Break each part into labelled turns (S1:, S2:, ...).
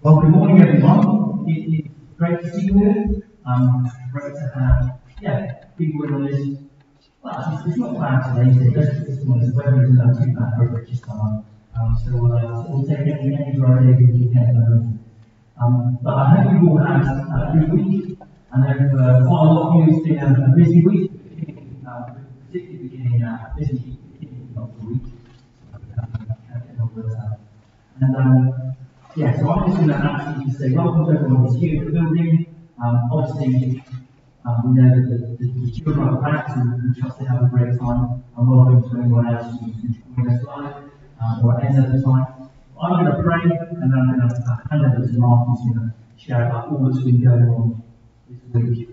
S1: Well, good morning, everyone. It is great to see you all. Um, great to have, yeah, people on this. Well, it's, it's not bad today, is? Let's this morning, the weather isn't that too bad for a British summer. Um, so uh, we'll take any, any dry day we can. Um, um, but I hope you all had a good week. I know for quite a lot of you it's been a, busy week, uh, particularly beginning uh, busy beginning of the week. And um, yeah, so I'm just going to ask you to say welcome to everyone who's here in the building. Um, obviously, um, we know that the, the, the children are back and we trust they have a great time. And welcome to anyone else who's joining us live um, or at any other time. I'm going to pray and then I'm going to uh, hand over to Mark who's going to share about all that's been going on this week.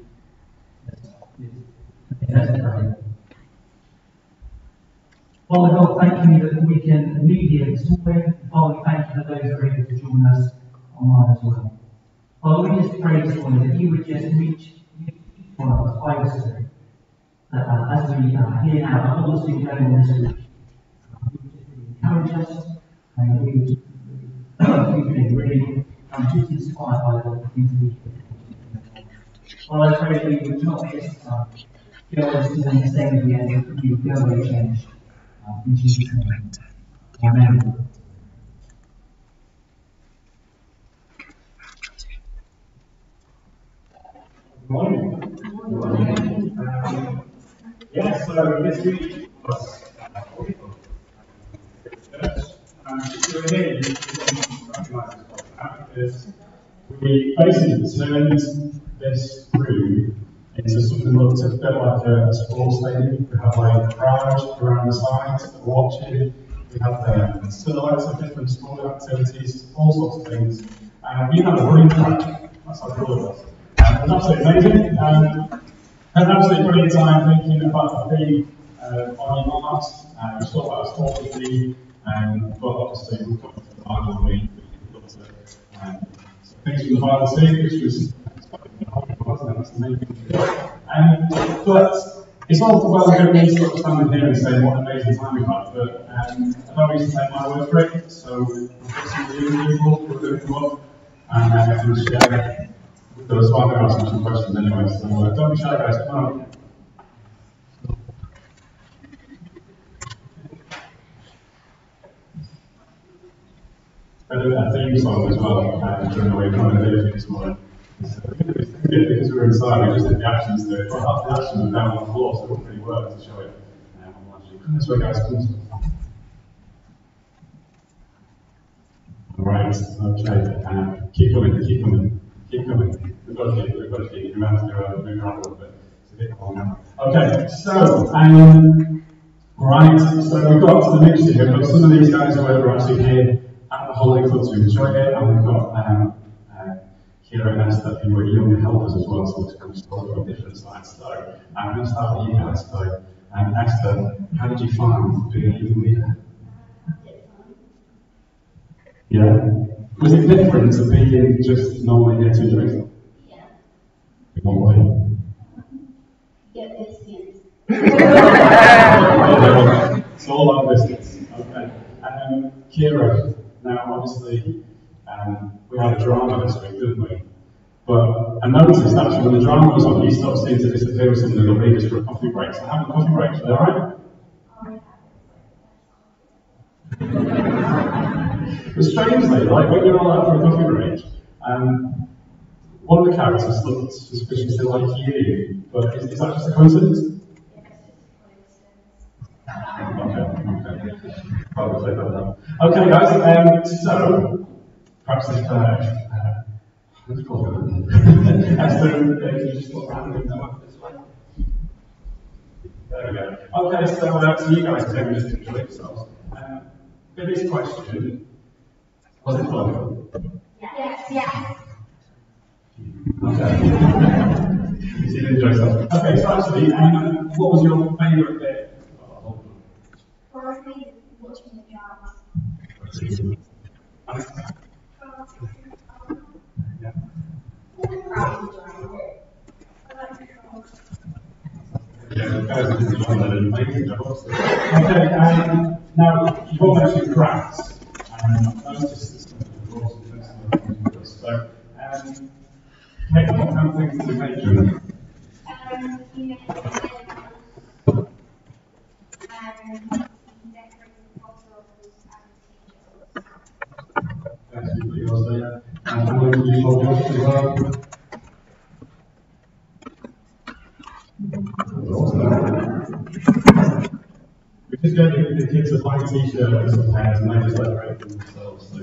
S1: Let's, let's, let's pray. Father God, thank you that we can meet here this morning. Father, thank you for those who are able to join us online as well. Father, we just pray this morning that you would just reach each one of us by the Spirit. That uh, as we uh, hear now all that's been going on this week, you would just encourage us and we would we would really um, just inspired by the things we hear. Father, I pray that we would not just uh, go this morning saying at the end you would go away changed. In Jesus' name. Amen.
S2: Good morning. Morning. Um, yeah, so this week was uh, church. And if you're we basically turned this room into something that looked a bit like a, sports stadium. We have like a crowd around the sides watching. We have um, silhouettes of different sporting activities, all sorts of things. And we had a running track. That's how cool it was. Was absolutely amazing. Um, had an absolutely brilliant time thinking about the theme uh, on your marks. Uh, we saw about a sport with the um, but obviously we've got the Bible week. To, um, things from the Bible too, which was thing. Um, but it's all well and good me sort standing here and saying what an amazing time we've had, but um, I don't need to take my word for it, so we've got some new people who are going to come up and uh, share I'm going to ask them some questions anyway, so uh, don't be shy, guys. Come on. I did a theme song as well uh, during the week, of the videos this morning. Because we were inside, we just did the actions to it. But half the actions were down on the floor, so it wouldn't really work to show it. Um, That's where guys come Right, okay. Um, keep coming, keep coming, keep coming. We've got to keep, we've got to keep. You have to uh, move around a little bit. It's a bit long now. Okay, so, um, right, so we've got to the mixture here. Got some of these guys who are actually here at the Holy Club to enjoy it, and we've got um, Kira and Esther, who were young helpers as well, so of sort from different sides. So I'm going to start with you guys. So, um, Esther, how did you find being a young leader? Yeah. Was it different to being just normally here to yourself?
S3: Yeah.
S2: In what way?
S3: Get biscuits.
S2: it's all about business. Okay. Um, Kira, now obviously um, we had a drama this week, didn't we? But I noticed actually when the drama was on, you stopped seeing to disappear with some of the little readers for a coffee break. So have a coffee break, is that alright? but strangely, like when you're all out for a coffee break, um, one of the characters looked suspiciously like you, but is, is that just a coincidence? Okay, okay. Probably say that Okay, guys, um, so perhaps if uh, Let's call it. Esther, if you just look around and come this way. There we go. Okay, so uh, so you guys can just enjoy yourselves. Um, biggest question was it fun?
S3: Yes, yes.
S2: Okay. you did enjoy yourself. Okay, so actually, um, what was your favourite bit?
S3: Probably watching the drums.
S2: Okay, um, now you've all mentioned crafts. Um, that's just some of the rules and things that So, um, Kate, what kind of things do you make during the
S3: Um, you make um, decorating bottles and
S2: Thank you for yours there. And how do you hold yours as well? We just gave the the kids a white t-shirt with some pants and they just decorate them themselves. So.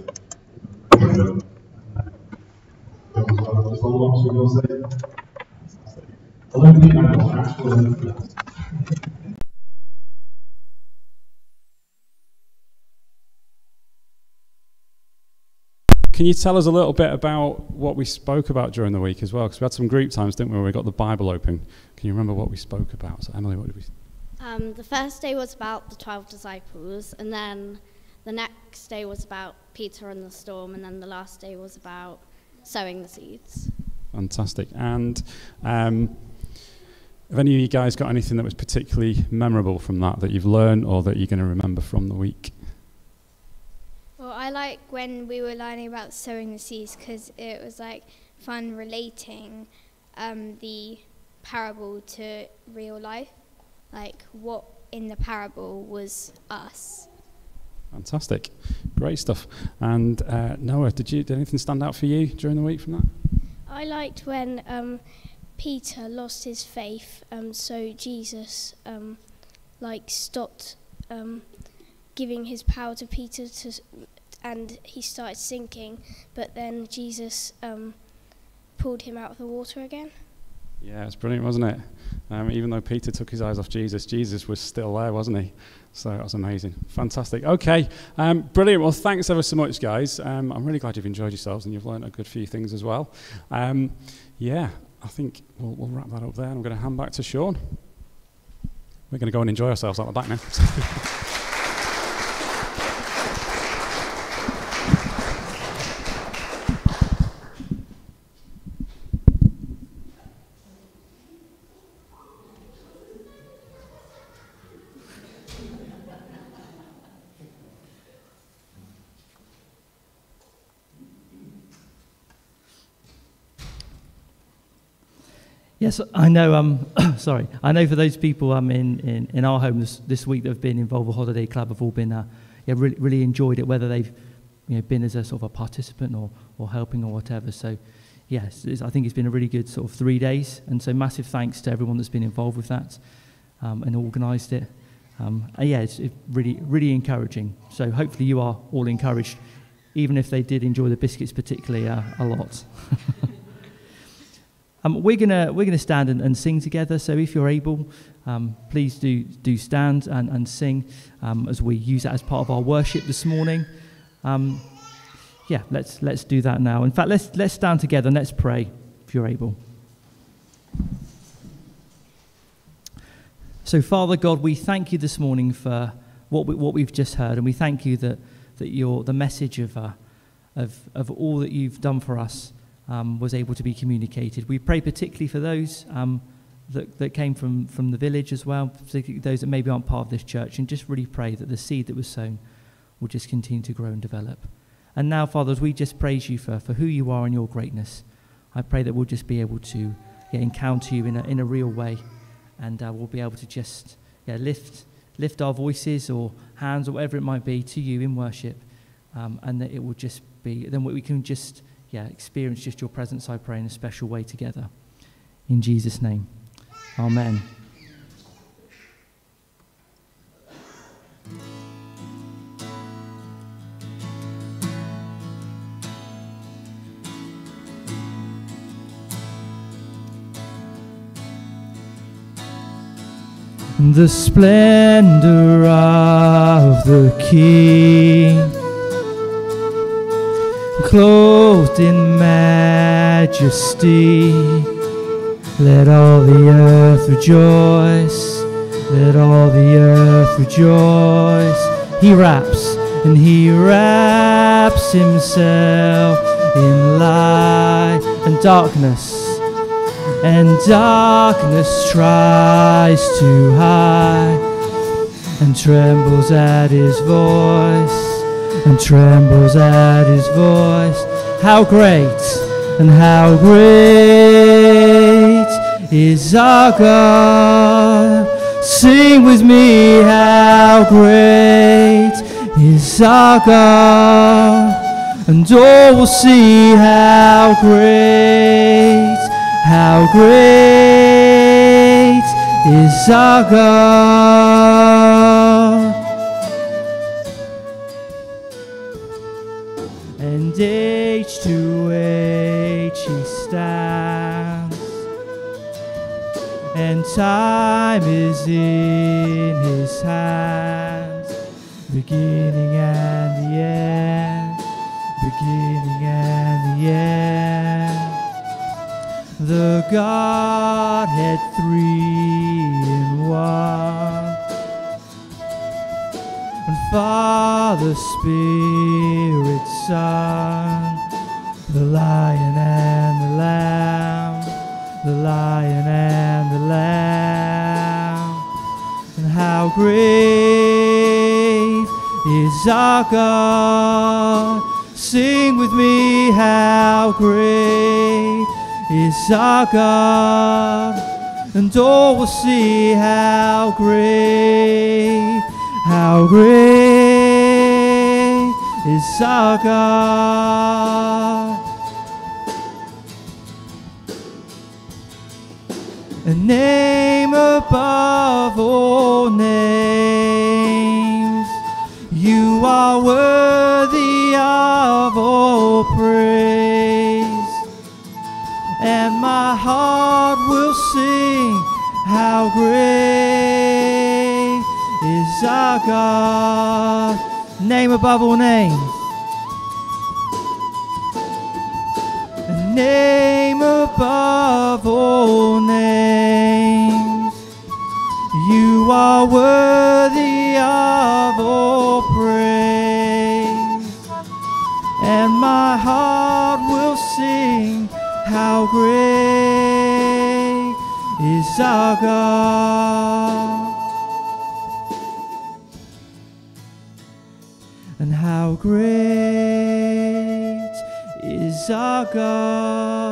S2: Yours as well. Just all lots of yours there. I don't think I got actual influence.
S4: Can you tell us a little bit about what we spoke about during the week as well? Because we had some group times, didn't we? Where we got the Bible open. Can you remember what we spoke about? So, Emily, what did we?
S5: Um, the first day was about the 12 disciples, and then the next day was about Peter and the storm, and then the last day was about sowing the seeds.
S4: Fantastic. And um, have any of you guys got anything that was particularly memorable from that that you've learned or that you're going to remember from the week?
S6: Like when we were learning about sowing the seeds because it was like fun relating um, the parable to real life. Like what in the parable was us.
S4: Fantastic. Great stuff. And uh, Noah, did you did anything stand out for you during the week from that?
S7: I liked when um, Peter lost his faith, um, so Jesus um, like stopped um, giving his power to Peter to, and he started sinking. But then Jesus um, pulled him out of the water again.
S4: Yeah, it was brilliant, wasn't it? Um, even though Peter took his eyes off Jesus, Jesus was still there, wasn't he? So that was amazing. Fantastic. Okay, um, brilliant. Well, thanks ever so much, guys. Um, I'm really glad you've enjoyed yourselves and you've learned a good few things as well. Um, yeah, I think we'll, we'll wrap that up there. I'm going to hand back to Sean. We're going to go and enjoy ourselves out the back now.
S1: Yes, I know. Um, sorry, I know for those people um, in, in, in our home this, this week that have been involved with Holiday Club have all been uh, yeah, really, really enjoyed it, whether they've you know, been as a sort of a participant or, or helping or whatever. So, yes, I think it's been a really good sort of three days. And so, massive thanks to everyone that's been involved with that um, and organised it. Um, and yeah, it's it really, really encouraging. So, hopefully, you are all encouraged, even if they did enjoy the biscuits particularly uh, a lot. Um, we're gonna we're gonna stand and, and sing together. So if you're able, um, please do do stand and, and sing um, as we use that as part of our worship this morning. Um, yeah, let's let's do that now. In fact, let's let's stand together and let's pray if you're able. So, Father God, we thank you this morning for what we, what we've just heard, and we thank you that that your the message of uh, of of all that you've done for us um, was able to be communicated. We pray particularly for those um, that, that came from, from the village as well, particularly those that maybe aren't part of this church, and just really pray that the seed that was sown will just continue to grow and develop. And now, Father, as we just praise you for, for who you are and your greatness, I pray that we'll just be able to yeah, encounter you in a, in a real way, and uh, we'll be able to just yeah, lift, lift our voices or hands or whatever it might be to you in worship, um, and that it will just be, then we can just yeah, experience just your presence, I pray, in a special way together. In Jesus' name. Amen. The splendor of the King clothed in majesty. Let all the earth rejoice. Let all the earth rejoice. He wraps and he wraps himself in light and darkness. And darkness tries to hide and trembles at his voice and trembles at his voice. How great and how great is our God. Sing with me, how great is our God. And all will see how great, how great is our God. To age he stands, and time is in his hands, beginning and the end, beginning and the end. The Godhead three in one. And Father, Spirit, Son, the Lion and the Lamb, the Lion and the Lamb. And how great is our God! Sing with me, how great is our God! And all will see how great, how great is our God. A name above all names. You are worthy of all praise. And my heart will sing how great is our God. Name above all names. A name above all names. You are worthy of all praise. And my heart will sing how great is our God. And how great is our God.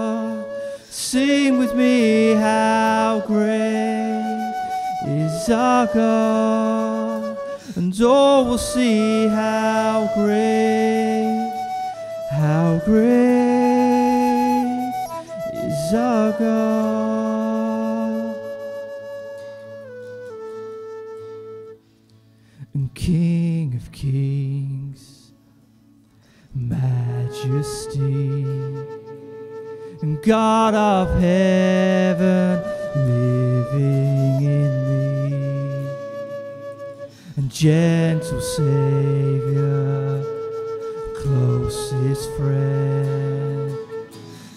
S1: Sing with me, how great is our God. And all will see how great, how great is our God. And King of kings, majesty, and God of heaven living in me, and gentle Savior, closest friend,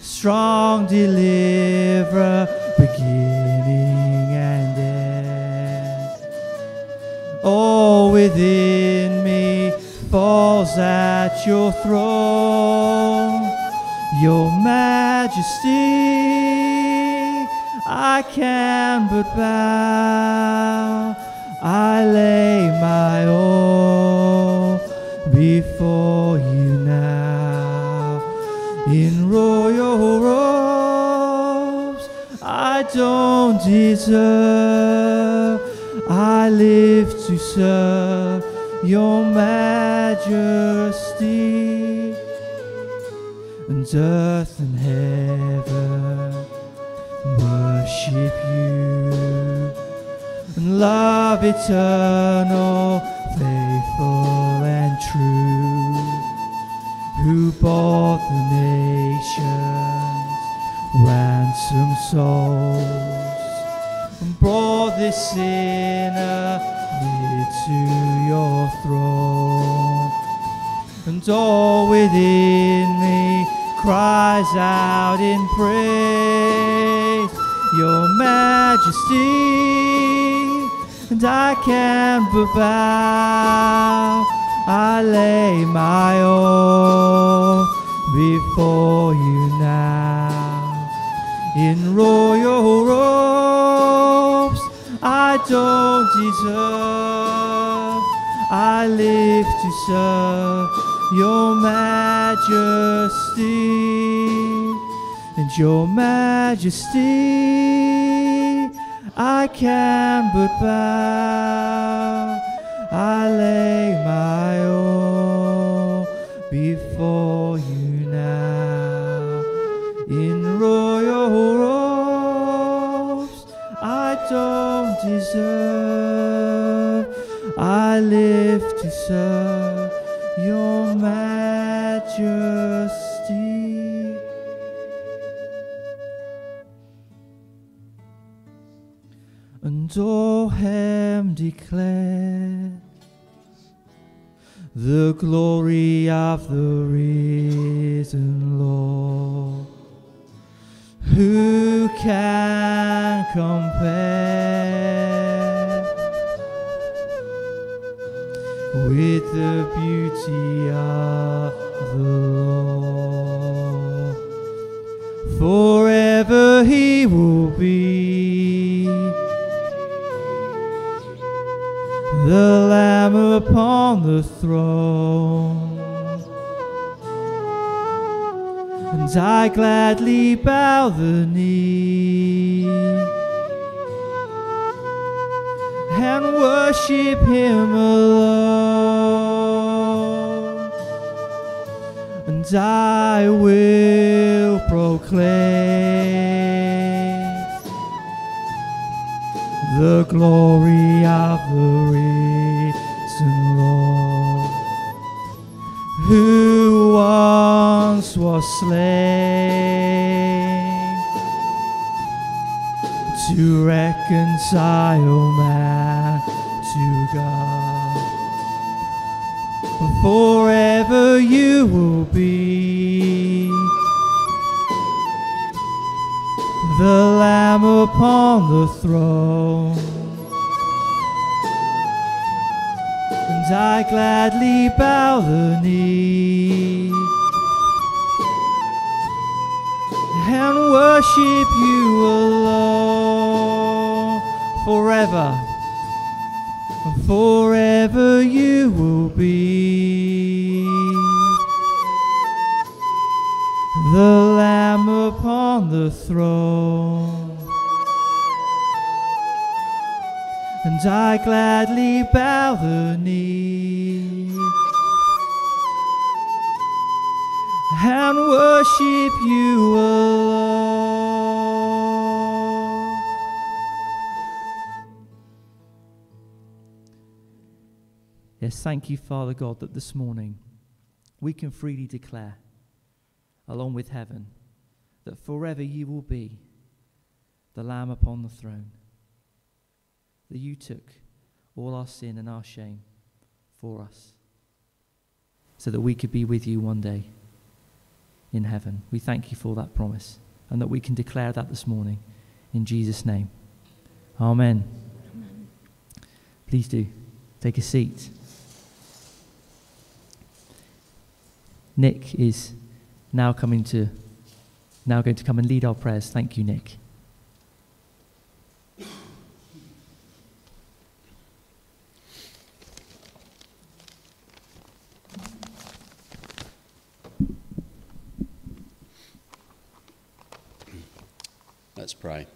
S1: strong deliverer, beginning and end. All within me falls at your throne, your majesty. I can but bow. I lay my all before you now in royal robes. I don't deserve. I live to serve your majesty. Earth and heaven worship you. And love eternal, faithful and true. Who bought the nations, ransom souls and brought this sinner near to your throne. And all within me cries out in praise, Your Majesty, and I can't but bow. I lay my all before you now in royal robes I don't deserve. I live to serve your majesty and your majesty. I can but bow. I lay my all before you now in royal robes. I don't deserve. I live to serve majesty. And all him declare the glory of the risen Lord. Who can compare with the beauty of Forever he will be the Lamb upon the throne. And I gladly bow the knee and worship Him alone. I will proclaim the glory of the risen Lord, who once was slain to reconcile man to God. Forever you will be the Lamb upon the throne. And I gladly bow the knee and worship you alone forever. Forever you will be the Lamb upon the throne. And I gladly bow the knee and worship you alone. Yes, thank you, Father God, that this morning we can freely declare, along with heaven, that forever you will be the Lamb upon the throne, that you took all our sin and our shame for us, so that we could be with you one day in heaven. We thank you for that promise and that we can declare that this morning in Jesus' name. Amen. Please do take a seat. Nick is now coming to now going to come and lead our prayers. Thank you, Nick.
S8: Let's pray.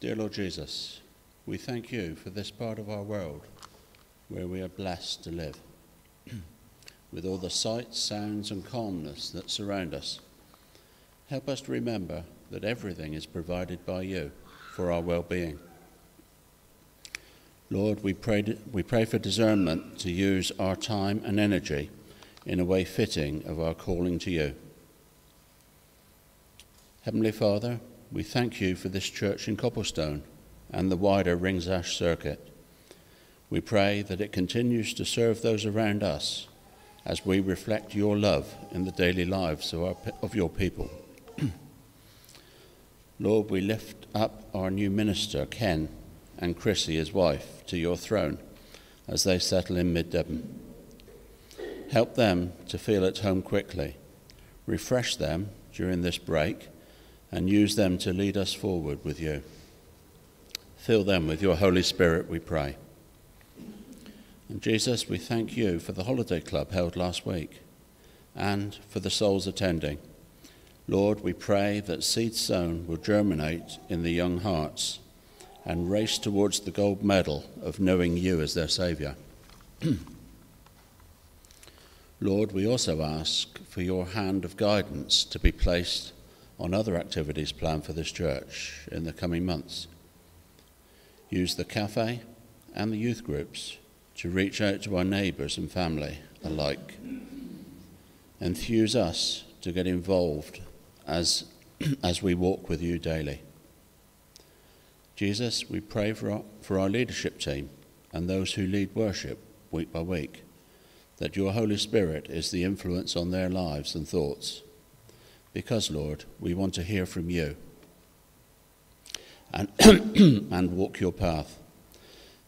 S8: Dear Lord Jesus, we thank you for this part of our world where we are blessed to live, with all the sights, sounds, and calmness that surround us. Help us to remember that everything is provided by you for our well being. Lord, we pray, we pray for discernment to use our time and energy in a way fitting of our calling to you. Heavenly Father, we thank you for this church in Copplestone and the wider Ringsash circuit. We pray that it continues to serve those around us as we reflect your love in the daily lives of, our, of your people. Lord, we lift up our new minister, Ken, and Chrissy, his wife, to your throne as they settle in Mid Devon. Help them to feel at home quickly. Refresh them during this break and use them to lead us forward with you. Fill them with your Holy Spirit, we pray. And Jesus, we thank you for the holiday club held last week and for the souls attending. Lord, we pray that seeds sown will germinate in the young hearts and race towards the gold medal of knowing you as their Saviour. Lord, we also ask for your hand of guidance to be placed on other activities planned for this church in the coming months. Use the cafe and the youth groups to reach out to our neighbours and family alike. Enthuse us to get involved as, as we walk with you daily. Jesus, we pray for our, for our leadership team and those who lead worship week by week, that your Holy Spirit is the influence on their lives and thoughts. Because, Lord, we want to hear from you and, and walk your path.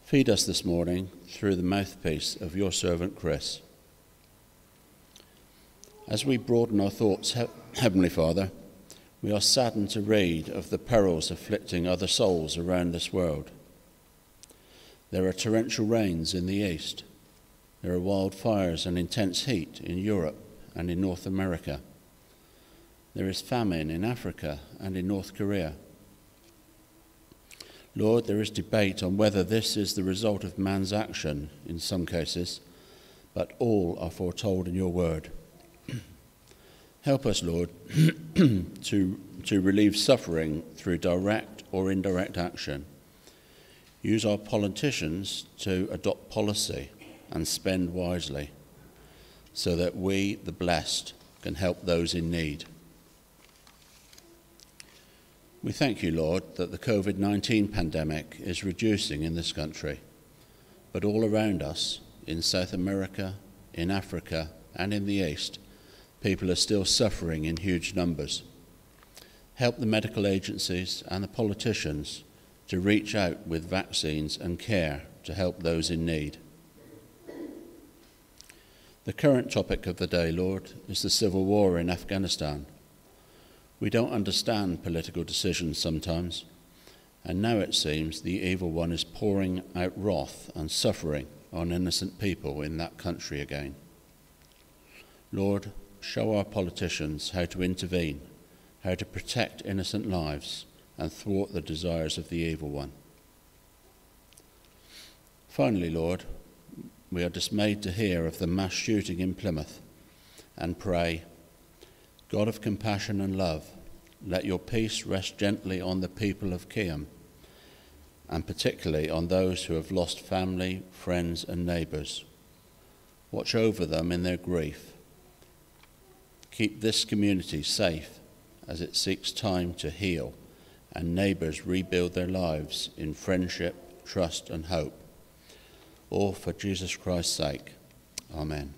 S8: Feed us this morning through the mouthpiece of your servant Chris. As we broaden our thoughts, Heavenly Father, we are saddened to read of the perils afflicting other souls around this world. There are torrential rains in the east. There are wildfires and intense heat in Europe and in North America. There is famine in Africa and in North Korea. Lord, there is debate on whether this is the result of man's action in some cases, but all are foretold in your word. Help us, Lord, to, to relieve suffering through direct or indirect action. Use our politicians to adopt policy and spend wisely so that we, the blessed, can help those in need. We thank you, Lord, that the COVID 19 pandemic is reducing in this country, but all around us, in South America, in Africa, and in the East, people are still suffering in huge numbers. Help the medical agencies and the politicians to reach out with vaccines and care to help those in need. The current topic of the day, Lord, is the civil war in Afghanistan. We don't understand political decisions sometimes, and now it seems the evil one is pouring out wrath and suffering on innocent people in that country again. Lord, show our politicians how to intervene, how to protect innocent lives, and thwart the desires of the evil one. Finally, Lord, we are dismayed to hear of the mass shooting in Plymouth and pray God of compassion and love, let your peace rest gently on the people of Keyham, and particularly on those who have lost family, friends, and neighbours. Watch over them in their grief. Keep this community safe as it seeks time to heal and neighbours rebuild their lives in friendship, trust, and hope. All for Jesus Christ's sake. Amen.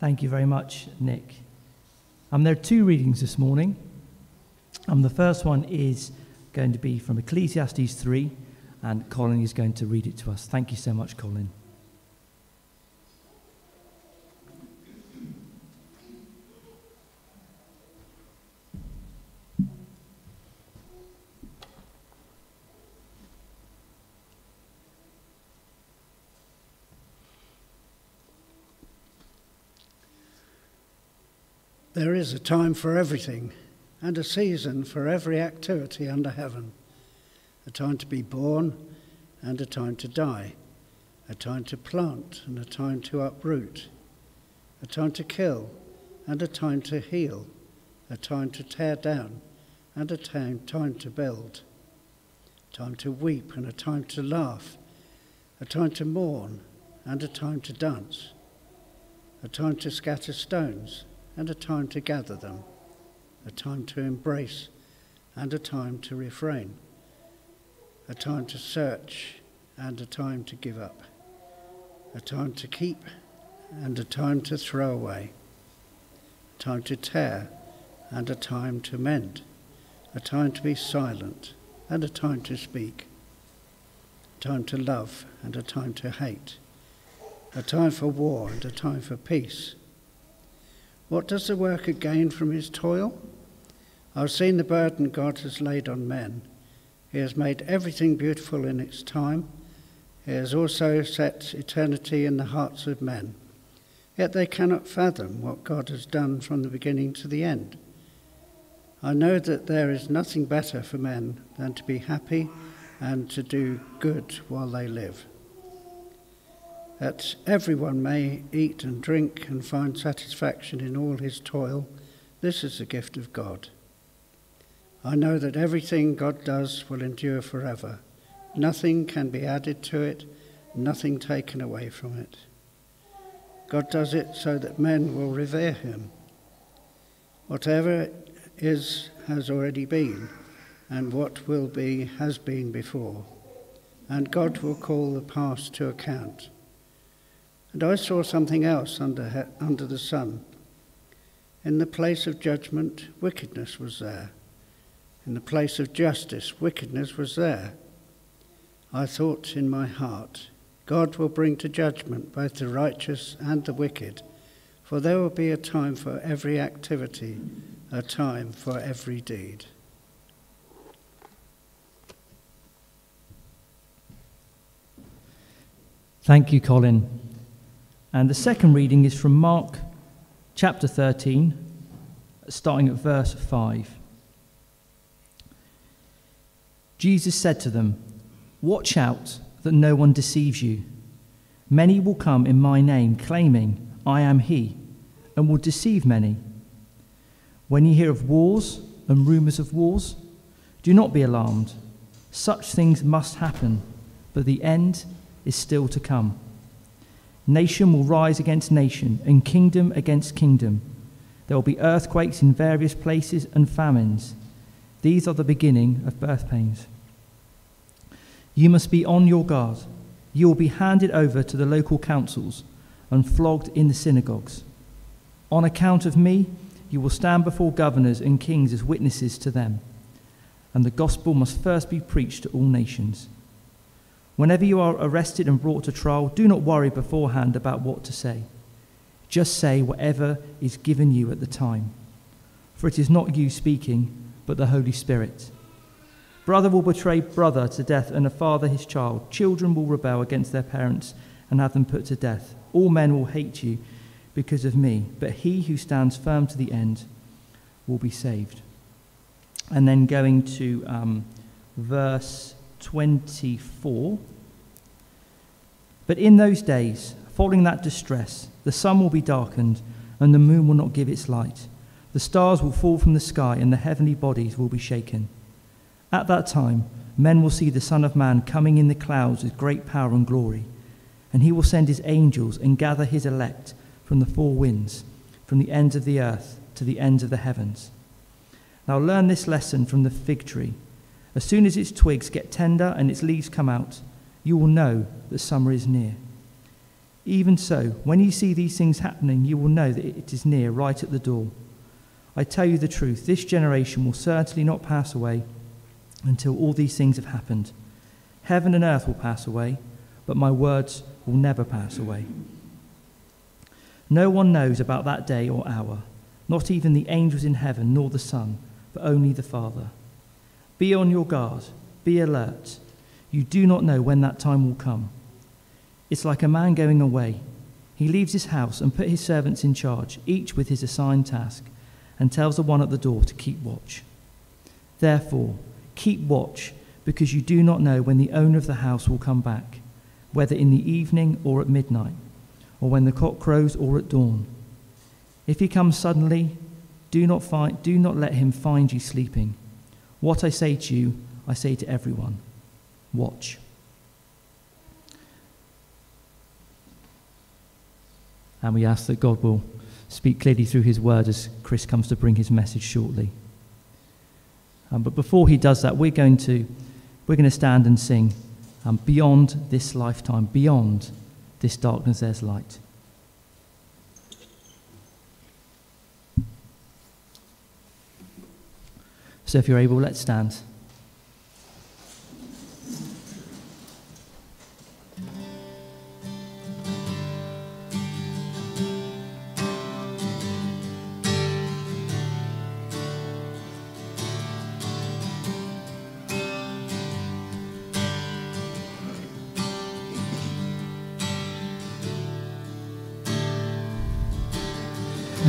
S1: Thank you very much, Nick. Um, there are two readings this morning. Um, the first one is going to be from Ecclesiastes 3, and Colin is going to read it to us. Thank you so much, Colin.
S9: There is a time for everything and a season for every activity under heaven a time to be born and a time to die, a time to plant and a time to uproot, a time to kill and a time to heal, a time to tear down and a time, time to build, time to weep and a time to laugh, a time to mourn and a time to dance, a time to scatter stones and a time to gather them, a time to embrace and a time to refrain, a time to search and a time to give up, a time to keep and a time to throw away, a time to tear and a time to mend, a time to be silent and a time to speak, a time to love and a time to hate, a time for war and a time for peace. What does the worker gain from his toil? I've seen the burden God has laid on men. He has made everything beautiful in its time. He has also set eternity in the hearts of men. Yet they cannot fathom what God has done from the beginning to the end. I know that there is nothing better for men than to be happy and to do good while they live. That everyone may eat and drink and find satisfaction in all his toil, this is the gift of God. I know that everything God does will endure forever. Nothing can be added to it, nothing taken away from it. God does it so that men will revere him. Whatever is has already been, and what will be has been before. And God will call the past to account. And I saw something else under, under the sun. In the place of judgment, wickedness was there. In the place of justice, wickedness was there. I thought in my heart, God will bring to judgment both the righteous and the wicked, for there will be a time for every activity, a time for every deed.
S1: Thank you, Colin. And the second reading is from Mark chapter 13, starting at verse 5. Jesus said to them, Watch out that no one deceives you. Many will come in my name, claiming, I am he, and will deceive many. When you hear of wars and rumors of wars, do not be alarmed. Such things must happen, but the end is still to come. Nation will rise against nation, and kingdom against kingdom. There will be earthquakes in various places and famines. These are the beginning of birth pains. You must be on your guard. You will be handed over to the local councils and flogged in the synagogues. On account of me, you will stand before governors and kings as witnesses to them. And the gospel must first be preached to all nations. Whenever you are arrested and brought to trial, do not worry beforehand about what to say. Just say whatever is given you at the time. For it is not you speaking, but the Holy Spirit. Brother will betray brother to death, and a father his child. Children will rebel against their parents and have them put to death. All men will hate you because of me, but he who stands firm to the end will be saved. And then going to um, verse 24. But in those days, following that distress, the sun will be darkened, and the moon will not give its light. The stars will fall from the sky, and the heavenly bodies will be shaken. At that time, men will see the Son of Man coming in the clouds with great power and glory. And he will send his angels and gather his elect from the four winds, from the ends of the earth to the ends of the heavens. Now learn this lesson from the fig tree. As soon as its twigs get tender and its leaves come out, you will know that summer is near. Even so, when you see these things happening, you will know that it is near, right at the door. I tell you the truth, this generation will certainly not pass away until all these things have happened. Heaven and earth will pass away, but my words will never pass away. No one knows about that day or hour, not even the angels in heaven nor the Son, but only the Father. Be on your guard, be alert. You do not know when that time will come. It's like a man going away. He leaves his house and put his servants in charge, each with his assigned task, and tells the one at the door to keep watch. Therefore, keep watch, because you do not know when the owner of the house will come back, whether in the evening or at midnight, or when the cock crows or at dawn. If he comes suddenly, do not, find, do not let him find you sleeping. What I say to you, I say to everyone watch. And we ask that God will speak clearly through his word as Chris comes to bring his message shortly. Um, but before he does that, we're going to, we're going to stand and sing um, Beyond this lifetime, beyond this darkness, there's light. So if you're able, let's stand.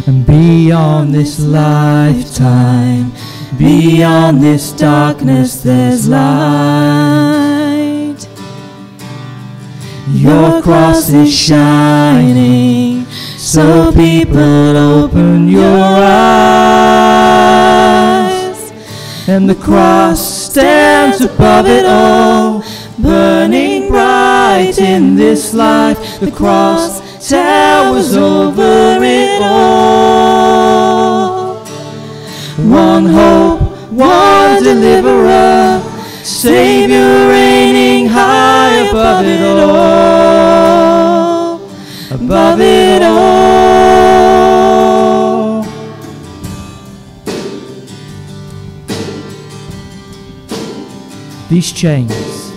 S1: and beyond this lifetime beyond this darkness, there's light. Your cross is shining, so people open your eyes. And the cross stands above it all, burning bright in this life. The cross towers over it all. One hope, one deliverer, Savior reigning high above it all, above it all. These chains,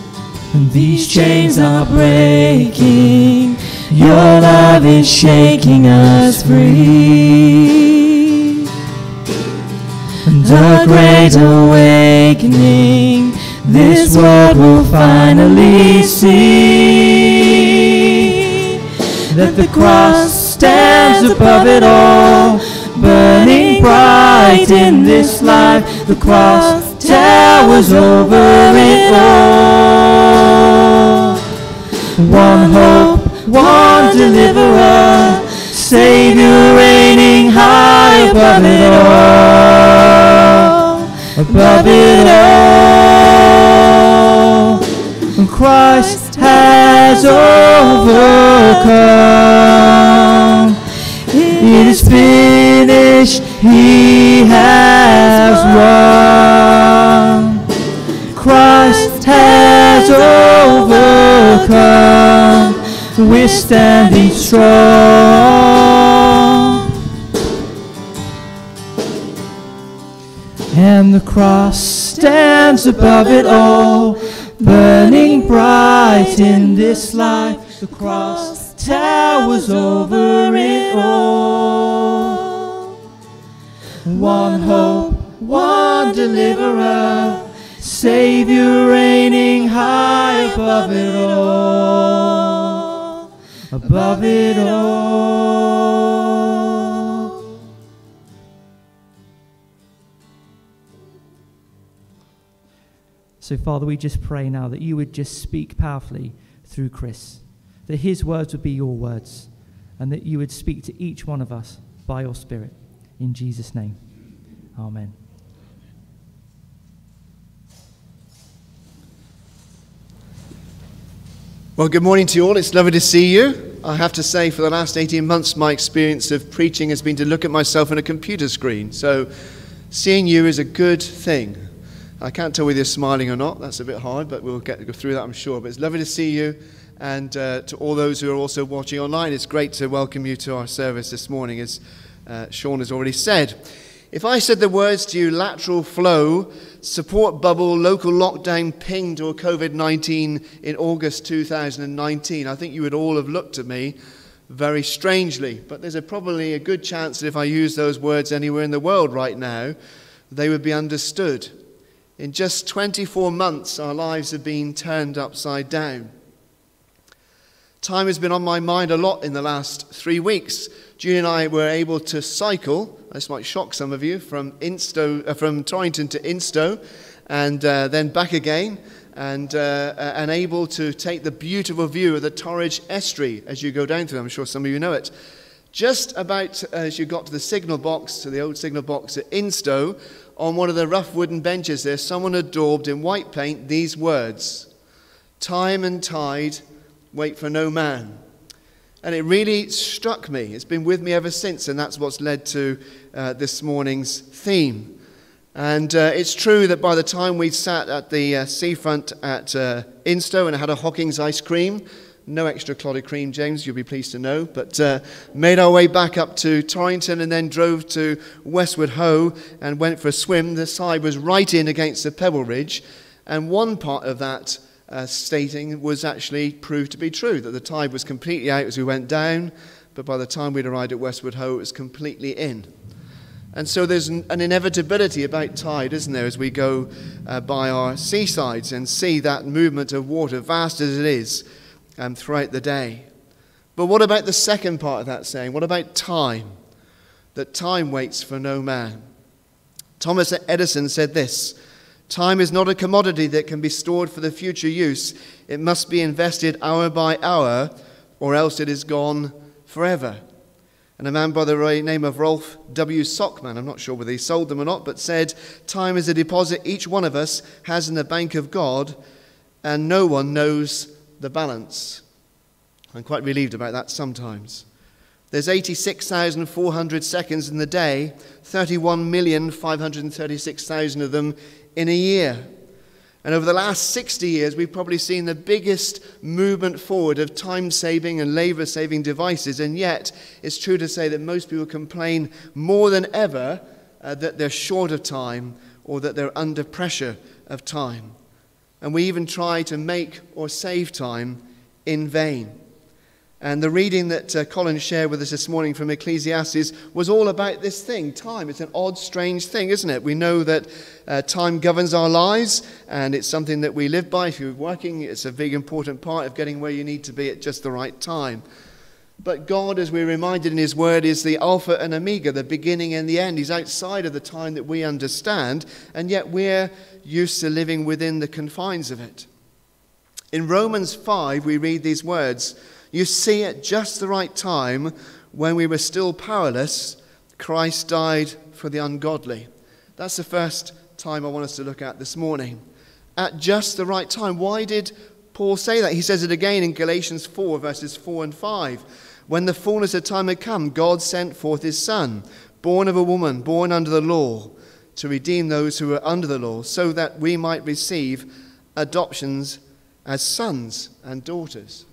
S1: and these chains are breaking. Your love is shaking us free. A great awakening, this world will finally see that the cross stands above it all, burning bright in this life. The cross towers over it all. One hope, one deliverer, Savior reigning high above it all, above it all. Christ has overcome. It is finished, He has won. Christ has overcome. We're standing strong. And the cross stands above it all, burning bright in this life. The cross towers over it all. One hope, one deliverer, Savior reigning high above it all, above it all. So, Father, we just pray now that you would just speak powerfully through Chris, that his words would be your words, and that you would speak to each one of us by your Spirit. In Jesus' name, Amen.
S10: Well, good morning to you all. It's lovely to see you. I have to say, for the last 18 months, my experience of preaching has been to look at myself on a computer screen. So, seeing you is a good thing. I can't tell whether you're smiling or not. That's a bit hard, but we'll get through that, I'm sure. But it's lovely to see you. And uh, to all those who are also watching online, it's great to welcome you to our service this morning, as uh, Sean has already said. If I said the words to you, lateral flow, support bubble, local lockdown pinged or COVID 19 in August 2019, I think you would all have looked at me very strangely. But there's a, probably a good chance that if I use those words anywhere in the world right now, they would be understood. In just 24 months, our lives have been turned upside down. Time has been on my mind a lot in the last three weeks. Julie and I were able to cycle, this might shock some of you, from, Insto, uh, from Torrington to Instow and uh, then back again, and, uh, and able to take the beautiful view of the Torridge Estuary as you go down through. I'm sure some of you know it. Just about as you got to the signal box, to the old signal box at Instow, on one of the rough wooden benches there, someone had daubed in white paint these words Time and tide wait for no man. And it really struck me. It's been with me ever since, and that's what's led to uh, this morning's theme. And uh, it's true that by the time we sat at the uh, seafront at uh, Instow and had a Hocking's ice cream, no extra clotted cream, James, you'll be pleased to know, but uh, made our way back up to Torrington and then drove to Westward Ho and went for a swim. The side was right in against the Pebble Ridge, and one part of that uh, stating was actually proved to be true, that the tide was completely out as we went down, but by the time we'd arrived at Westward Ho, it was completely in. And so there's an, inevitability about tide, isn't there, as we go uh, by our seasides and see that movement of water, vast as it is, um, throughout the day. But what about the second part of that saying? What about time? that time waits for no man. Thomas Edison said this Time is not a commodity that can be stored for the future use. It must be invested hour by hour, or else it is gone forever. And a man by the name of Ralph W. Sockman, I'm not sure whether he sold them or not, but said, Time is a deposit each one of us has in the bank of God, and no one knows the balance. I'm quite relieved about that sometimes. There's 86,400 seconds in the day, 31,536,000 of them in a year. And over the last 60 years, we've probably seen the biggest movement forward of time saving and labor saving devices. And yet, it's true to say that most people complain more than ever uh, that they're short of time or that they're under pressure of time. And we even try to make or save time in vain. And the reading that uh, Colin shared with us this morning from Ecclesiastes was all about this thing time. It's an odd, strange thing, isn't it? We know that uh, time governs our lives, and it's something that we live by. If you're working, it's a big, important part of getting where you need to be at just the right time. But God, as we're reminded in His Word, is the Alpha and Omega, the beginning and the end. He's outside of the time that we understand, and yet we're used to living within the confines of it. In Romans 5, we read these words. You see, at just the right time, when we were still powerless, Christ died for the ungodly. That's the first time I want us to look at this morning. At just the right time. Why did Paul say that? He says it again in Galatians 4, verses 4 and 5. When the fullness of time had come, God sent forth his Son, born of a woman, born under the law, to redeem those who were under the law, so that we might receive adoptions as sons and daughters.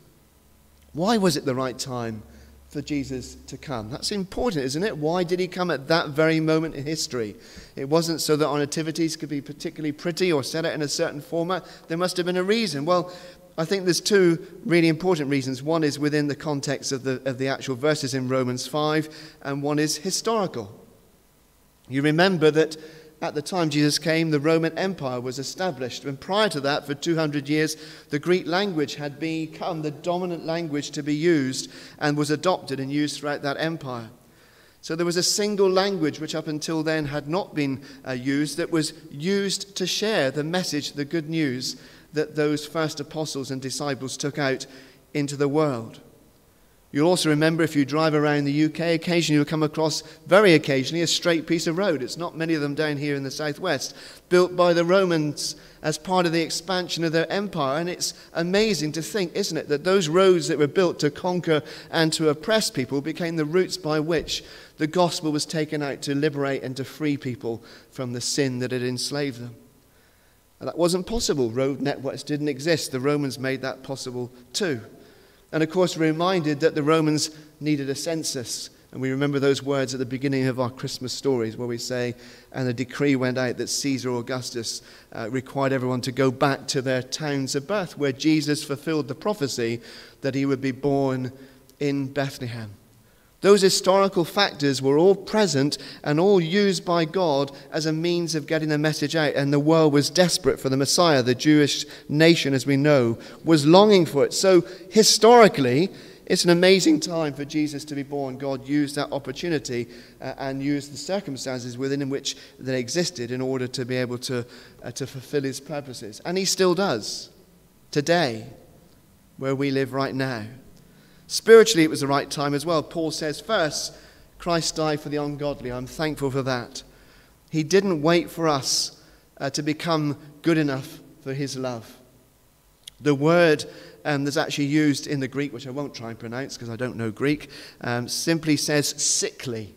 S10: Why was it the right time for Jesus to come? That's important, isn't it? Why did he come at that very moment in history? It wasn't so that our nativities could be particularly pretty or set out in a certain format. There must have been a reason. Well, I think there's two really important reasons. One is within the context of the, of the actual verses in Romans 5, and one is historical. You remember that at the time Jesus came, the Roman Empire was established. And prior to that, for 200 years, the Greek language had become the dominant language to be used and was adopted and used throughout that empire. So there was a single language which up until then had not been uh, used that was used to share the message, the good news that those first apostles and disciples took out into the world. You'll also remember if you drive around the UK, occasionally you'll come across, very occasionally, a straight piece of road. It's not many of them down here in the southwest, built by the Romans as part of the expansion of their empire. And it's amazing to think, isn't it, that those roads that were built to conquer and to oppress people became the routes by which the gospel was taken out to liberate and to free people from the sin that had enslaved them. And that wasn't possible. Road networks didn't exist. The Romans made that possible too. And of course, we're reminded that the Romans needed a census. And we remember those words at the beginning of our Christmas stories where we say, and a decree went out that Caesar Augustus uh, required everyone to go back to their towns of birth, where Jesus fulfilled the prophecy that he would be born in Bethlehem. Those historical factors were all present and all used by God as a means of getting the message out. And the world was desperate for the Messiah. The Jewish nation, as we know, was longing for it. So, historically, it's an amazing time for Jesus to be born. God used that opportunity uh, and used the circumstances within which they existed in order to be able to, uh, to fulfill his purposes. And he still does today, where we live right now. Spiritually, it was the right time as well. Paul says, first, Christ died for the ungodly. I'm thankful for that. He didn't wait for us uh, to become good enough for his love. The word um, that's actually used in the Greek, which I won't try and pronounce because I don't know Greek, um, simply says sickly.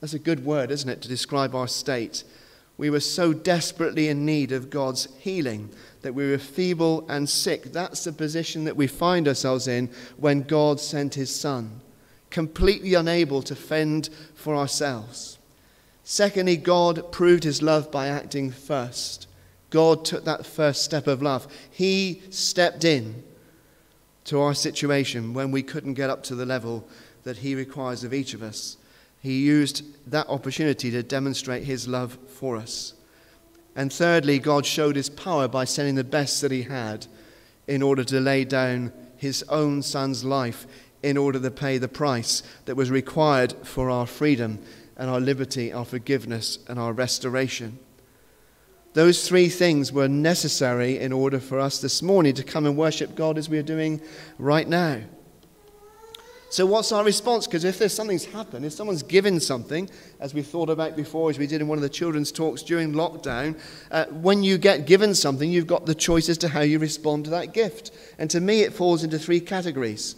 S10: That's a good word, isn't it, to describe our state. We were so desperately in need of God's healing that we were feeble and sick. That's the position that we find ourselves in when God sent his Son, completely unable to fend for ourselves. Secondly, God proved his love by acting first. God took that first step of love. He stepped in to our situation when we couldn't get up to the level that he requires of each of us. He used that opportunity to demonstrate his love for us. And thirdly, God showed his power by sending the best that he had in order to lay down his own son's life in order to pay the price that was required for our freedom and our liberty, our forgiveness, and our restoration. Those three things were necessary in order for us this morning to come and worship God as we are doing right now. So, what's our response? Because if there's something's happened, if someone's given something, as we thought about before, as we did in one of the children's talks during lockdown, uh, when you get given something, you've got the choice as to how you respond to that gift. And to me, it falls into three categories.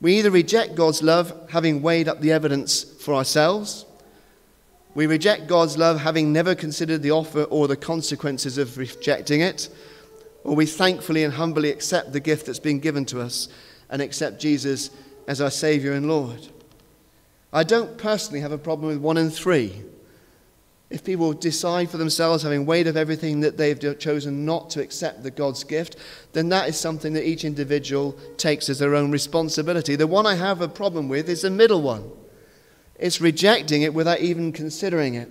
S10: We either reject God's love, having weighed up the evidence for ourselves. We reject God's love, having never considered the offer or the consequences of rejecting it. Or we thankfully and humbly accept the gift that's been given to us and accept Jesus as our Saviour and Lord. I don't personally have a problem with one and three. If people decide for themselves, having weighed of everything that they've chosen not to accept the God's gift, then that is something that each individual takes as their own responsibility. The one I have a problem with is the middle one. It's rejecting it without even considering it.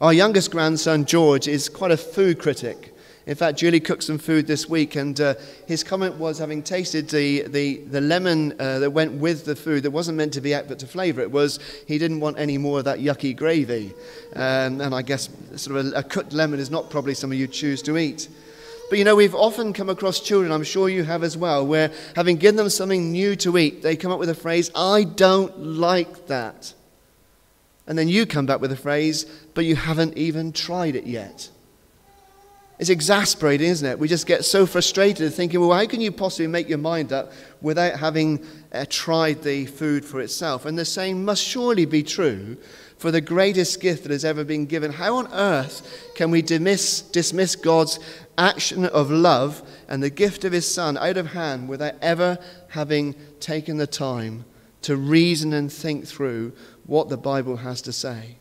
S10: Our youngest grandson, George, is quite a food critic. In fact, Julie cooked some food this week, and uh, his comment was having tasted the, the, the lemon uh, that went with the food that wasn't meant to be out but to flavour it, was he didn't want any more of that yucky gravy. Um, and I guess sort of a, a cooked lemon is not probably something you choose to eat. But you know, we've often come across children, I'm sure you have as well, where having given them something new to eat, they come up with a phrase, I don't like that. And then you come back with a phrase, but you haven't even tried it yet. It's exasperating, isn't it? We just get so frustrated thinking, well, how can you possibly make your mind up without having uh, tried the food for itself? And the same must surely be true for the greatest gift that has ever been given. How on earth can we dismiss, dismiss God's action of love and the gift of His Son out of hand without ever having taken the time to reason and think through what the Bible has to say?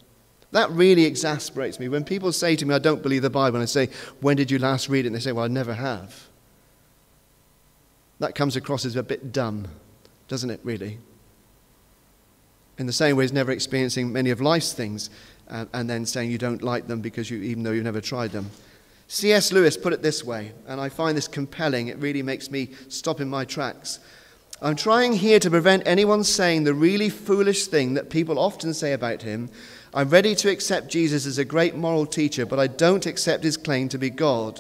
S10: That really exasperates me. When people say to me, I don't believe the Bible, and I say, When did you last read it? And they say, Well, I never have. That comes across as a bit dumb, doesn't it, really? In the same way as never experiencing many of life's things uh, and then saying you don't like them because you, even though you've never tried them. C.S. Lewis put it this way, and I find this compelling. It really makes me stop in my tracks. I'm trying here to prevent anyone saying the really foolish thing that people often say about him I'm ready to accept Jesus as a great moral teacher, but I don't accept his claim to be God.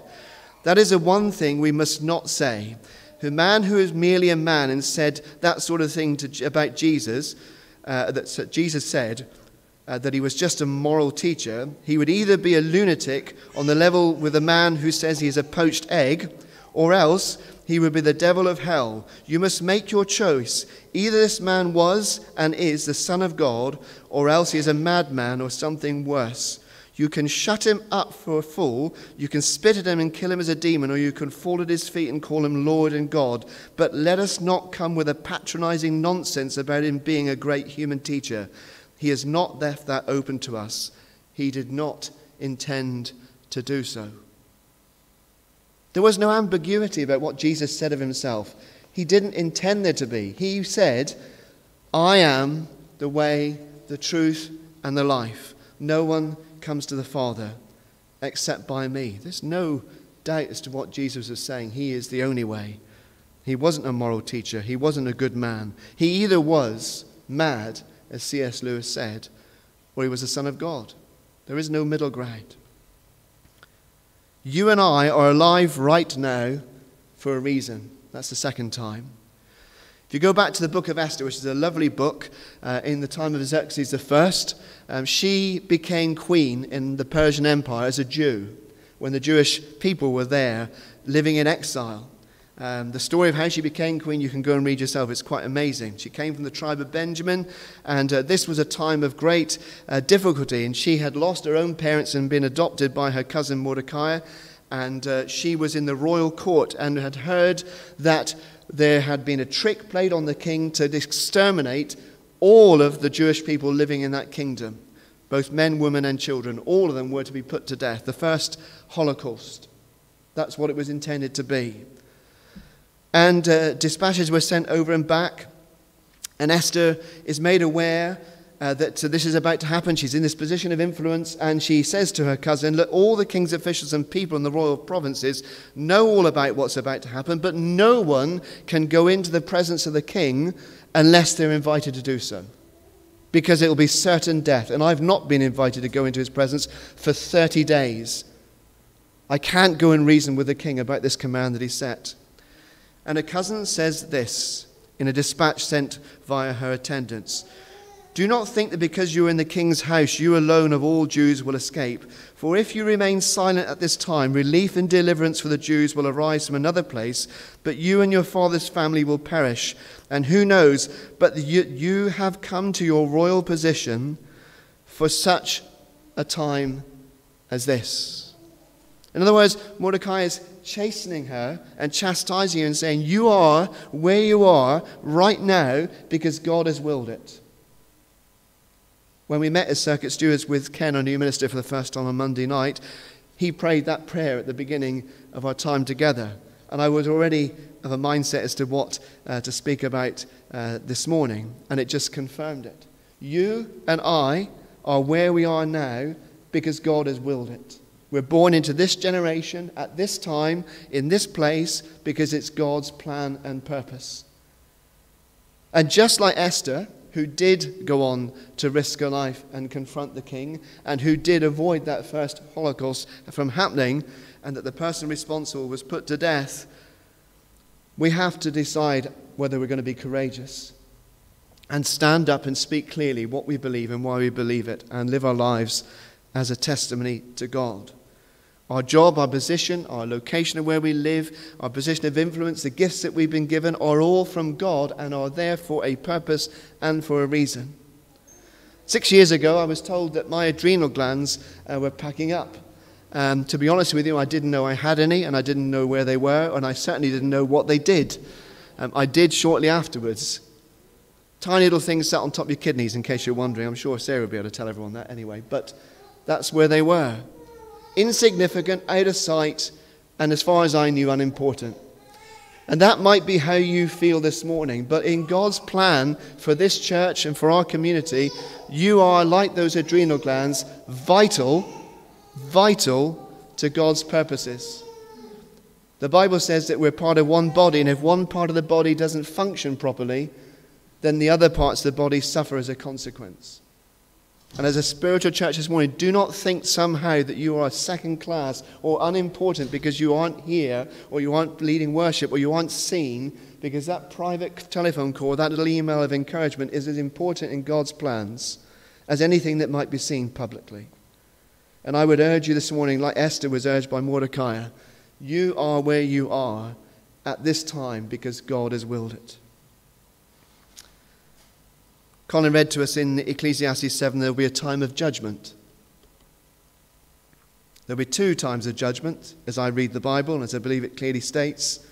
S10: That is the one thing we must not say. The man who is merely a man and said that sort of thing to, about Jesus, uh, that Jesus said, uh, that he was just a moral teacher, he would either be a lunatic on the level with a man who says he is a poached egg, or else he would be the devil of hell. You must make your choice. Either this man was and is the Son of God, or else he is a madman or something worse. You can shut him up for a fool, you can spit at him and kill him as a demon, or you can fall at his feet and call him Lord and God. But let us not come with a patronizing nonsense about him being a great human teacher. He has not left that open to us. He did not intend to do so. There was no ambiguity about what Jesus said of himself. He didn't intend there to be. He said, I am the way, the truth, and the life. No one comes to the Father except by me. There's no doubt as to what Jesus was saying. He is the only way. He wasn't a moral teacher, he wasn't a good man. He either was mad, as C.S. Lewis said, or he was the Son of God. There is no middle ground. You and I are alive right now for a reason. That's the second time. If you go back to the book of Esther, which is a lovely book uh, in the time of Xerxes I, um, she became queen in the Persian Empire as a Jew when the Jewish people were there living in exile. Um, the story of how she became queen, you can go and read yourself. It's quite amazing. She came from the tribe of Benjamin, and uh, this was a time of great uh, difficulty. And she had lost her own parents and been adopted by her cousin Mordecai. And uh, she was in the royal court and had heard that there had been a trick played on the king to exterminate all of the Jewish people living in that kingdom both men, women, and children. All of them were to be put to death. The first Holocaust. That's what it was intended to be. And uh, dispatches were sent over and back. And Esther is made aware uh, that uh, this is about to happen. She's in this position of influence, and she says to her cousin, Look, all the king's officials and people in the royal provinces know all about what's about to happen, but no one can go into the presence of the king unless they're invited to do so. Because it will be certain death. And I've not been invited to go into his presence for 30 days. I can't go and reason with the king about this command that he set. And her cousin says this in a dispatch sent via her attendants Do not think that because you are in the king's house, you alone of all Jews will escape. For if you remain silent at this time, relief and deliverance for the Jews will arise from another place, but you and your father's family will perish. And who knows, but you, you have come to your royal position for such a time as this. In other words, Mordecai is chastening her and chastising her and saying, You are where you are right now because God has willed it. When we met as circuit stewards with Ken, our new minister, for the first time on Monday night, he prayed that prayer at the beginning of our time together. And I was already of a mindset as to what uh, to speak about uh, this morning, and it just confirmed it. You and I are where we are now because God has willed it. We're born into this generation at this time, in this place, because it's God's plan and purpose. And just like Esther, who did go on to risk her life and confront the king, and who did avoid that first Holocaust from happening, and that the person responsible was put to death, we have to decide whether we're going to be courageous and stand up and speak clearly what we believe and why we believe it, and live our lives as a testimony to God. Our job, our position, our location of where we live, our position of influence, the gifts that we've been given are all from God and are there for a purpose and for a reason. Six years ago, I was told that my adrenal glands uh, were packing up. Um, to be honest with you, I didn't know I had any, and I didn't know where they were, and I certainly didn't know what they did. Um, I did shortly afterwards. Tiny little things sat on top of your kidneys, in case you're wondering. I'm sure Sarah will be able to tell everyone that anyway, but that's where they were insignificant, out of sight, and as far as I knew, unimportant. And that might be how you feel this morning. But in God's plan for this church and for our community, you are, like those adrenal glands, vital, vital to God's purposes. The Bible says that we're part of one body, and if one part of the body doesn't function properly, then the other parts of the body suffer as a consequence. And as a spiritual church this morning, do not think somehow that you are second class or unimportant because you aren't here or you aren't leading worship or you aren't seen because that private telephone call, that little email of encouragement is as important in God's plans as anything that might be seen publicly. And I would urge you this morning, like Esther was urged by Mordecai, you are where you are at this time because God has willed it. Colin read to us in Ecclesiastes 7 there will be a time of judgment. There'll be two times of judgment as I read the Bible, and as I believe it clearly states.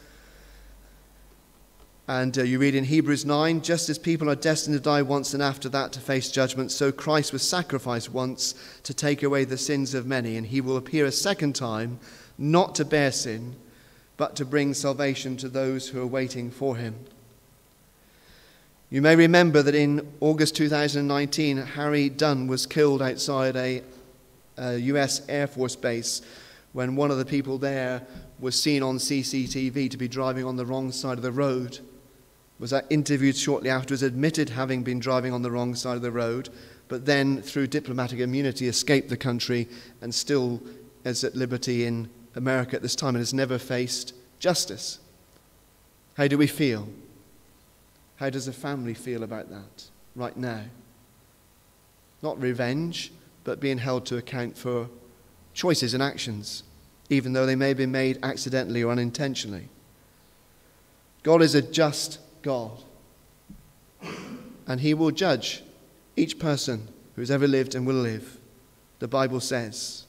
S10: And uh, you read in Hebrews 9 just as people are destined to die once and after that to face judgment, so Christ was sacrificed once to take away the sins of many, and he will appear a second time, not to bear sin, but to bring salvation to those who are waiting for him. You may remember that in August 2019, Harry Dunn was killed outside a, a, US Air Force base when one of the people there was seen on CCTV to be driving on the wrong side of the road. Was interviewed shortly afterwards, admitted having been driving on the wrong side of the road, but then, through diplomatic immunity, escaped the country and still is at liberty in America at this time and has never faced justice. How do we feel? How does a family feel about that right now? Not revenge, but being held to account for choices and actions, even though they may have been made accidentally or unintentionally. God is a just God, and He will judge each person who has ever lived and will live. The Bible says.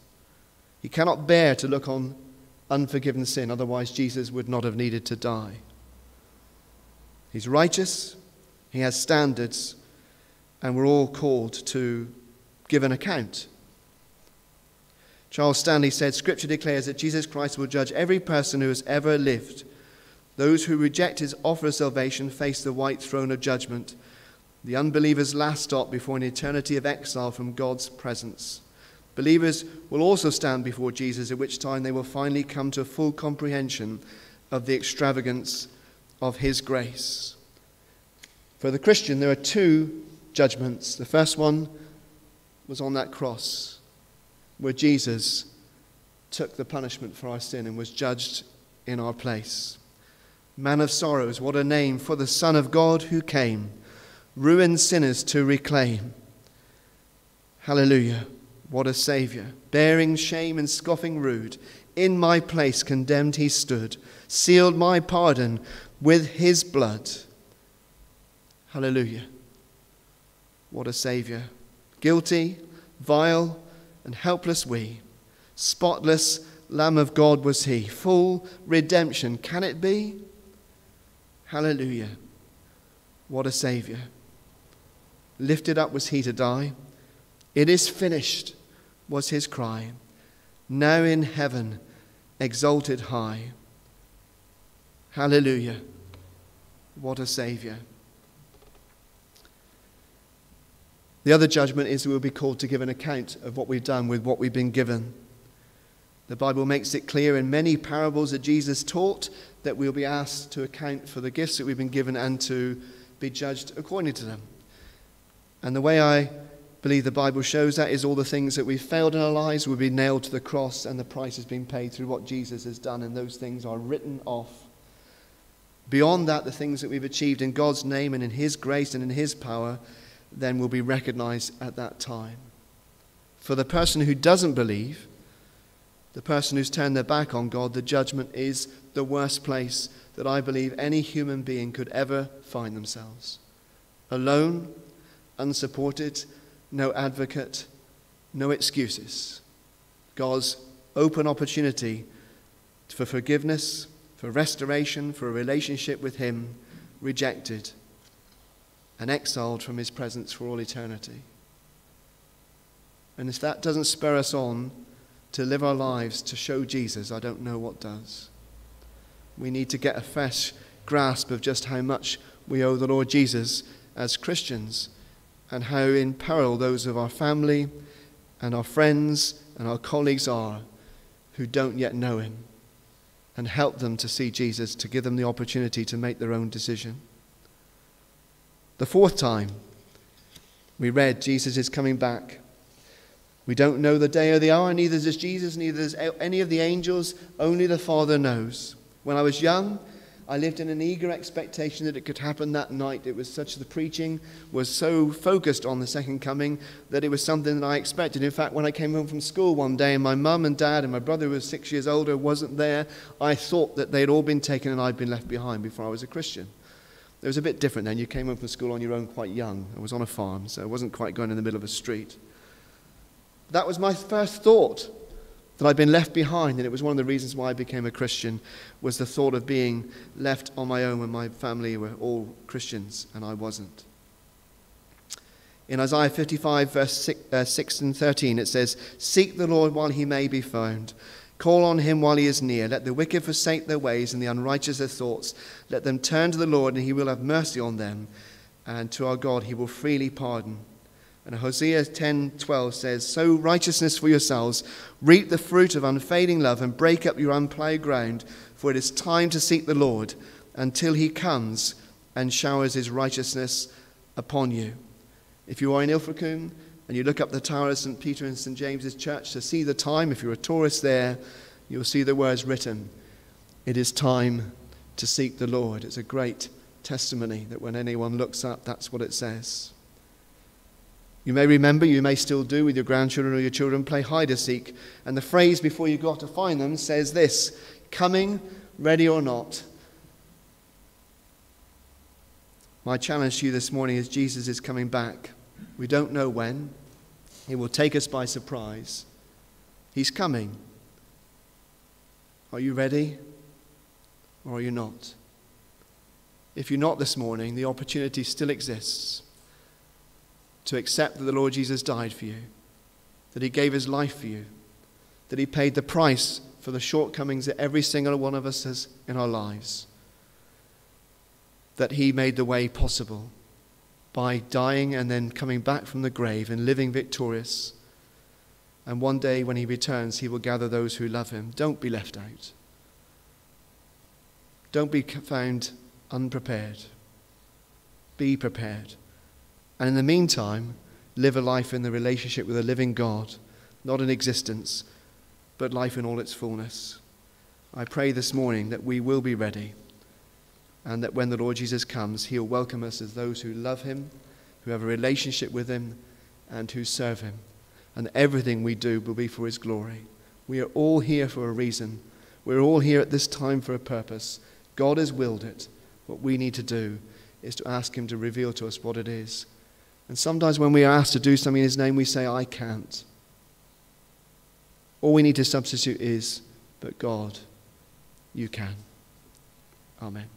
S10: He cannot bear to look on unforgiven sin, otherwise, Jesus would not have needed to die. He's righteous, he has standards, and we're all called to give an account. Charles Stanley said Scripture declares that Jesus Christ will judge every person who has ever lived. Those who reject his offer of salvation face the white throne of judgment. the unbeliever's last stop before an eternity of exile from God's presence. Believers will also stand before Jesus, at which time they will finally come to a full comprehension of the extravagance of his grace. For the Christian, there are two judgments. The first one was on that cross, where Jesus took the punishment for our sin and was judged in our place. Man of sorrows, what a name for the Son of God who came, ruined sinners to reclaim. Hallelujah, what a Saviour, bearing shame and scoffing rude. In my place condemned he stood, sealed my pardon with his blood. Hallelujah, what a Saviour. Guilty, vile, and helpless we, spotless Lamb of God was he, full redemption. Can it be? Hallelujah. What a Saviour. Lifted up was he to die. It is finished was his cry. Now in heaven, exalted high. Hallelujah. What a Saviour. The other judgment is we will be called to give an account of what we've done with what we've been given. The Bible makes it clear in many parables that Jesus taught that we'll be asked to account for the gifts that we've been given and to be judged according to them. And the way I believe the Bible shows that is all the things that we've failed in our lives will be nailed to the cross and the price has been paid through what Jesus has done, and those things are written off. Beyond that, the things that we've achieved in God's name and in His grace and in His power then will be recognized at that time. For the person who doesn't believe, the person who's turned their back on God, the judgment is the worst place that I believe any human being could ever find themselves. Alone, unsupported, no advocate, no excuses. God's open opportunity for forgiveness, for restoration, for a relationship with Him, rejected and exiled from His presence for all eternity. And if that doesn't spur us on to live our lives to show Jesus, I don't know what does. We need to get a fresh grasp of just how much we owe the Lord Jesus as Christians and how in peril those of our family and our friends and our colleagues are who don't yet know Him and help them to see Jesus, to give them the opportunity to make their own decision. The fourth time, we read Jesus is coming back. We don't know the day or the hour, neither does Jesus, neither does any of the angels, only the Father knows. When I was young, I lived in an eager expectation that it could happen that night. It was such the preaching was so focused on the second coming that it was something that I expected. In fact, when I came home from school one day and my mum and dad and my brother who was six years older wasn't there, I thought that they'd all been taken and I'd been left behind before I was a Christian. It was a bit different then. You came home from school on your own quite young. I was on a farm, so I wasn't quite going in the middle of a street. That was my first thought that I'd been left behind, and it was one of the reasons why I became a Christian, was the thought of being left on my own when my family were all Christians and I wasn't. In Isaiah 55, verse 6, uh, 6 and 13, it says, Seek the Lord while he may be found. Call on him while he is near. Let the wicked forsake their ways and the unrighteous their thoughts. Let them turn to the Lord, and he will have mercy on them. And to our God, he will freely pardon. And Hosea 10:12 says, "Sow righteousness for yourselves, reap the fruit of unfading love, and break up your unplowed ground, for it is time to seek the Lord until he comes and showers his righteousness upon you." If you are in Ilfracombe and you look up the tower of St. Peter and St. James's Church to see the time, if you're a tourist there, you'll see the words written, "It is time to seek the Lord." It's a great testimony that when anyone looks up, that's what it says. You may remember, you may still do with your grandchildren or your children, play hide and seek. And the phrase before you got to find them says this coming, ready or not. My challenge to you this morning is Jesus is coming back. We don't know when. He will take us by surprise. He's coming. Are you ready or are you not? If you're not this morning, the opportunity still exists to accept that the Lord Jesus died for you, that he gave his life for you, that he paid the price for the shortcomings that every single one of us has in our lives, that he made the way possible, by dying and then coming back from the grave and living victorious. And one day when he returns, he will gather those who love him. Don't be left out. Don't be found unprepared. Be prepared. And in the meantime, live a life in the relationship with a living God, not in existence, but life in all its fullness. I pray this morning that we will be ready and that when the Lord Jesus comes, he'll welcome us as those who love him, who have a relationship with him, and who serve him. And everything we do will be for his glory. We are all here for a reason. We're all here at this time for a purpose. God has willed it. What we need to do is to ask him to reveal to us what it is. And sometimes when we are asked to do something in his name, we say, I can't. All we need to substitute is, but God, you can. Amen.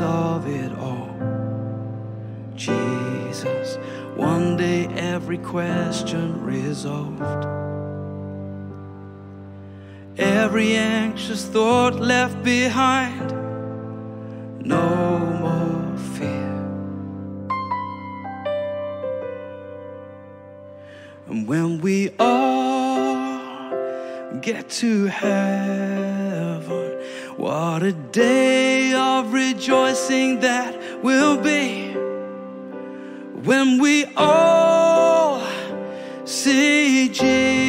S11: Of it all. Jesus, one day every question resolved. Every anxious thought left behind. No more fear. And when we all get to heaven, what a day rejoicing that will be when we all see Jesus,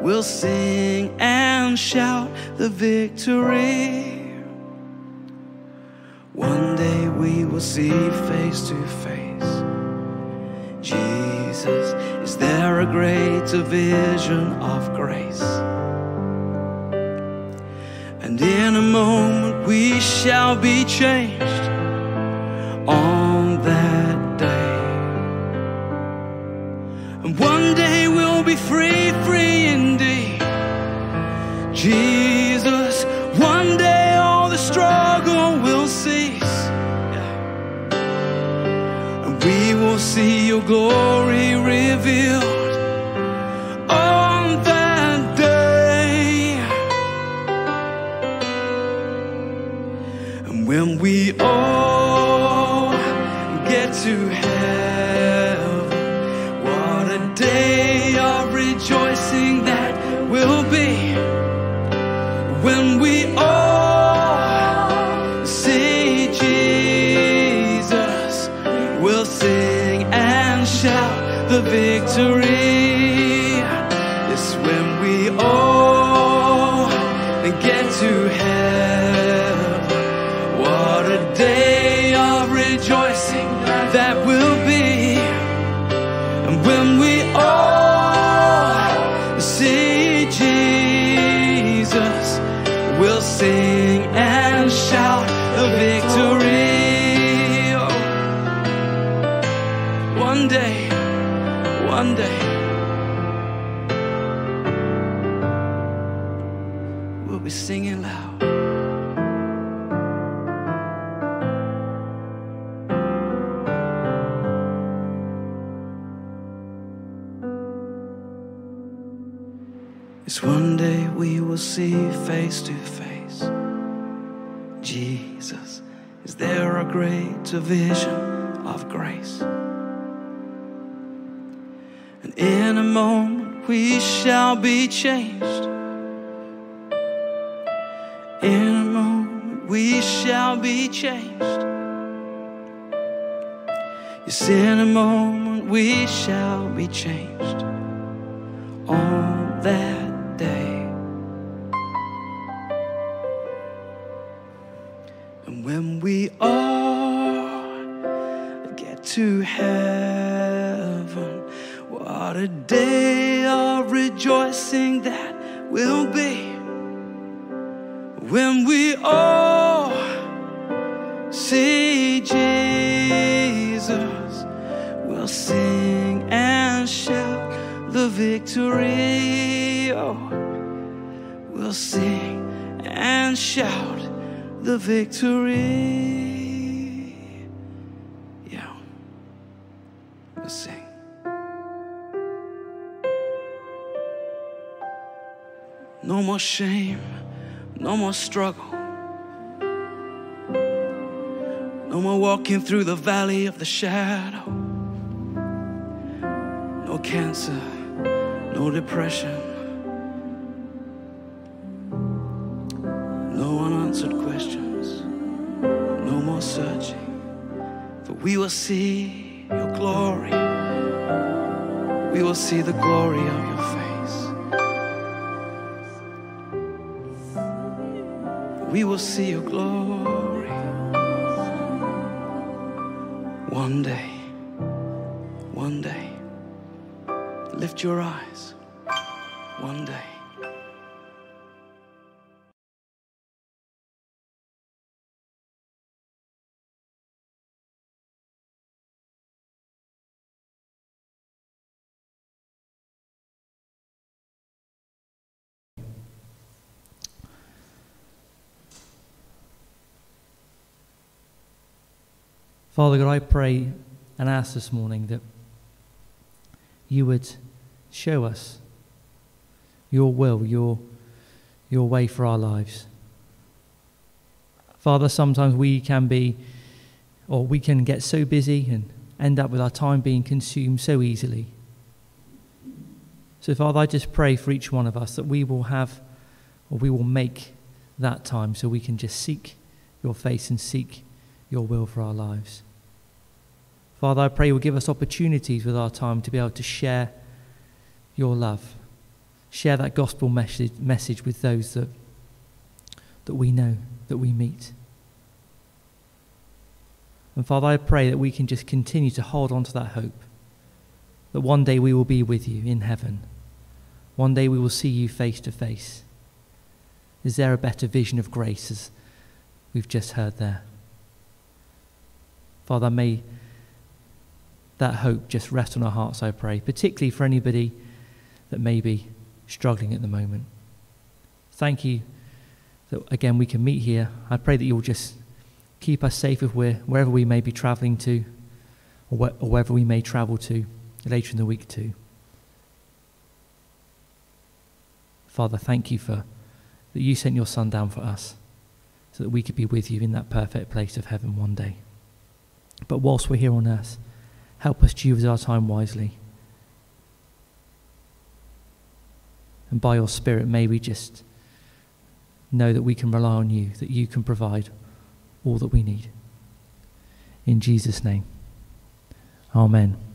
S11: we'll sing and shout the victory. One day we will see face to face Jesus. Is there a greater vision of grace? And in a moment we shall be changed on that day. And one day we'll be free, free indeed. Jesus, one day all the struggle will cease. And we will see your glory be changed. In a moment, we shall be changed. Yes, in a moment we shall be changed on that day. And when we all get to heaven, what a day of rejoicing that will be. When we all see Jesus, we'll sing and shout the victory. Oh, we'll sing and shout the victory. No more shame, no more struggle. No more walking through the valley of the shadow. No cancer, no depression. No unanswered questions, no more searching. For we will see your glory. We will see the glory of your We will see your glory. One day, one day, lift your eyes.
S1: Father God, I pray and ask this morning that you would show us your will, your, your way for our lives. Father, sometimes we can be, or we can get so busy and end up with our time being consumed so easily. So, Father, I just pray for each one of us that we will have, or we will make that time so we can just seek your face and seek your will for our lives. Father, I pray you will give us opportunities with our time to be able to share your love, share that gospel message, message with those that, that we know, that we meet. And Father, I pray that we can just continue to hold on to that hope, that one day we will be with you in heaven. One day we will see you face to face. Is there a better vision of grace as we've just heard there? Father, may that hope just rest on our hearts, I pray, particularly for anybody that may be struggling at the moment. Thank you that, again, we can meet here. I pray that you'll just keep us safe if we're, wherever we may be traveling to or, wh- or wherever we may travel to later in the week too. Father, thank you for that you sent your Son down for us so that we could be with you in that perfect place of heaven one day. But whilst we're here on earth, help us to use our time wisely. And by your Spirit, may we just know that we can rely on you, that you can provide all that we need. In Jesus' name, Amen.